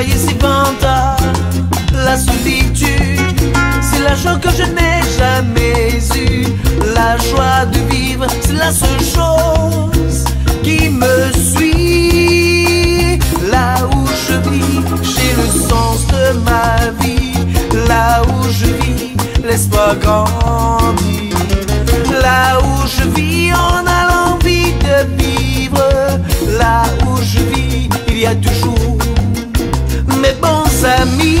toi ici Panta La solitude C'est la joie que je n'ai jamais eue, La joie de vivre C'est la seule chose Qui me suit. Là où je vis J'ai le sens de ma vie. Là où je vis L'espoir grand mes bons amis.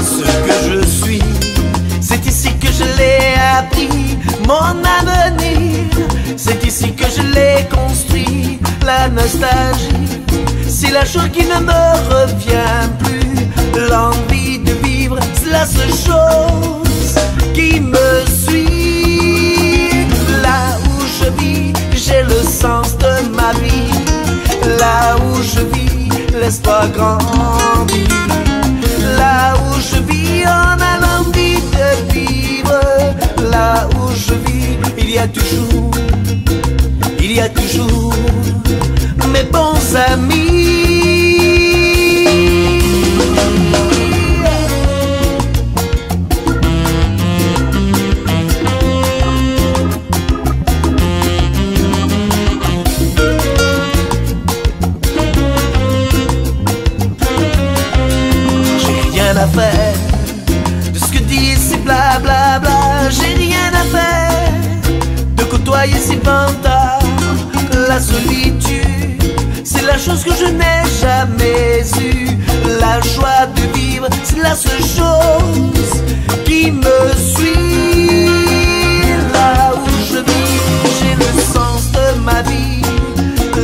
Ce que je suis, c'est ici que je l'ai appris. Mon avenir, c'est ici que je l'ai construit. La nostalgie, c'est la chose qui ne me revient plus. L'envie de vivre, c'est la seule chose qui me suit. Là où je vis, j'ai le sens de ma vie. Là où je vis, l'espoir grandit. Là où je vis, on a l'envie de vivre. Là où je vis, il y a toujours, il y a toujours mes bons amis. Côtoyer ces vantards. La solitude, c'est la chose que je n'ai jamais eue. La joie de vivre, c'est la seule chose qui me suit. Là où je vis, j'ai le sens de ma vie.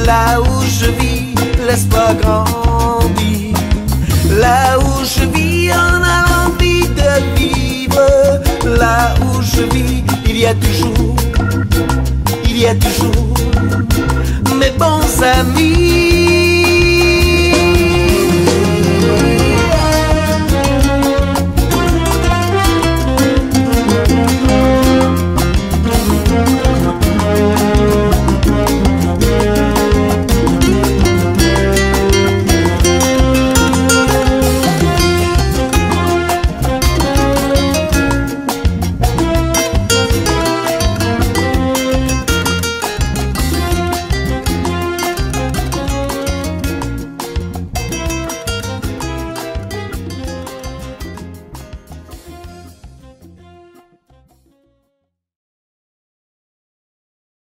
Là où je vis, l'espoir grandit. Là où je vis, on a l'envie de vivre. Là où je vis, il y a toujours, il y a toujours mes bons amis.